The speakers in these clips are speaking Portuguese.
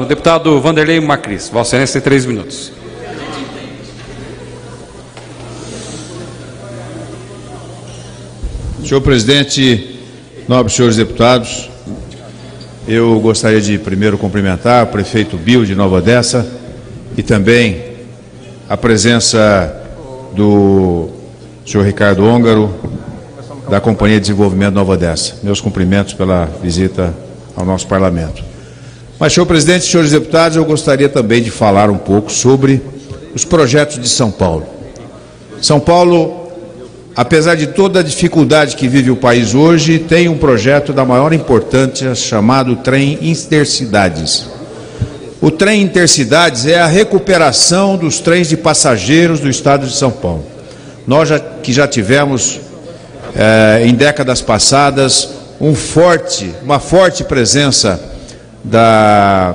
O deputado Vanderlei Macris, Vossa Excelência, três minutos. Senhor presidente, nobres senhores deputados, eu gostaria de primeiro cumprimentar o prefeito Bill de Nova Odessa e também a presença do senhor Ricardo Ôngaro, da Companhia de Desenvolvimento Nova Odessa. Meus cumprimentos pela visita ao nosso parlamento. Mas, senhor presidente, senhores deputados, eu gostaria também de falar um pouco sobre os projetos de São Paulo. São Paulo, apesar de toda a dificuldade que vive o país hoje, tem um projeto da maior importância chamado Trem Intercidades. O trem Intercidades é a recuperação dos trens de passageiros do estado de São Paulo. Nós já, que já tivemos eh, em décadas passadas um forte, uma forte presença da,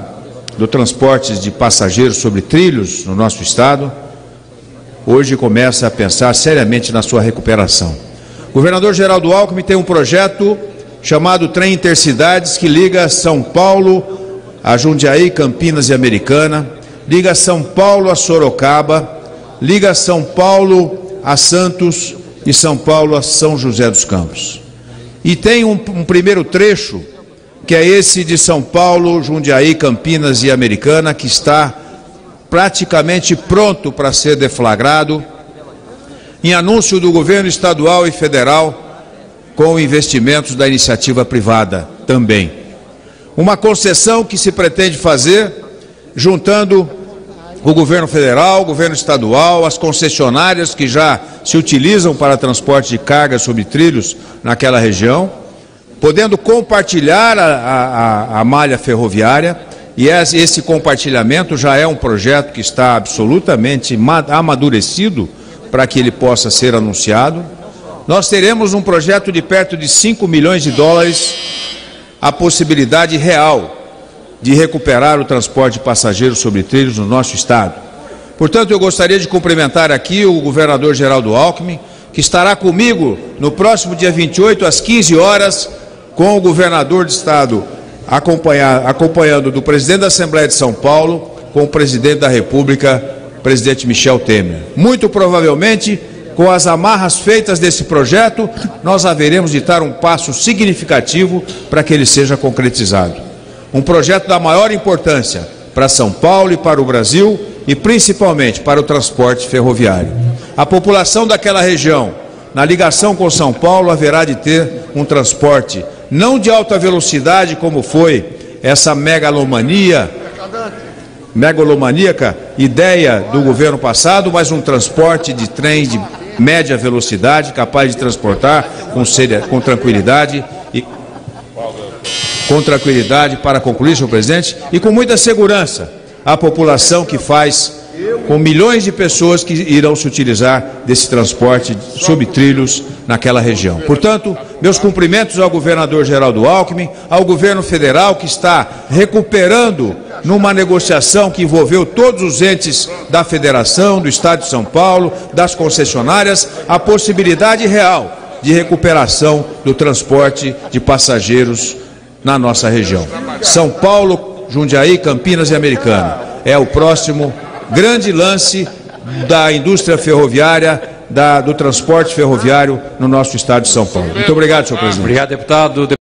do transporte de passageiros sobre trilhos no nosso estado, hoje começa a pensar seriamente na sua recuperação. O governador Geraldo Alckmin tem um projeto chamado Trem Intercidades que liga São Paulo a Jundiaí, Campinas e Americana, liga São Paulo a Sorocaba, liga São Paulo a Santos e São Paulo a São José dos Campos. E tem um, um primeiro trecho que é esse de São Paulo, Jundiaí, Campinas e Americana, que está praticamente pronto para ser deflagrado, em anúncio do governo estadual e federal, com investimentos da iniciativa privada também. Uma concessão que se pretende fazer juntando o governo federal, o governo estadual, as concessionárias que já se utilizam para transporte de carga sobre trilhos naquela região podendo compartilhar a, a, a malha ferroviária, e esse compartilhamento já é um projeto que está absolutamente amadurecido para que ele possa ser anunciado. Nós teremos um projeto de perto de 5 milhões de dólares, a possibilidade real de recuperar o transporte de passageiros sobre trilhos no nosso estado. Portanto, eu gostaria de cumprimentar aqui o governador Geraldo Alckmin, que estará comigo no próximo dia 28 às 15 horas com o governador de estado acompanhando do presidente da Assembleia de São Paulo com o presidente da República, presidente Michel Temer. Muito provavelmente, com as amarras feitas desse projeto, nós haveremos de dar um passo significativo para que ele seja concretizado. Um projeto da maior importância para São Paulo e para o Brasil e principalmente para o transporte ferroviário. A população daquela região, na ligação com São Paulo, haverá de ter um transporte não de alta velocidade, como foi essa megalomania, megalomaníaca ideia do governo passado, mas um transporte de trem de média velocidade, capaz de transportar com, seria, com tranquilidade e com tranquilidade para concluir, senhor presidente, e com muita segurança a população que faz com milhões de pessoas que irão se utilizar desse transporte sob trilhos naquela região. Portanto, meus cumprimentos ao governador Geraldo Alckmin, ao governo federal que está recuperando numa negociação que envolveu todos os entes da federação, do Estado de São Paulo, das concessionárias, a possibilidade real de recuperação do transporte de passageiros na nossa região. São Paulo, Jundiaí, Campinas e Americana. É o próximo grande lance da indústria ferroviária, da, do transporte ferroviário no nosso estado de São Paulo. Muito obrigado, senhor presidente. Obrigado, deputado.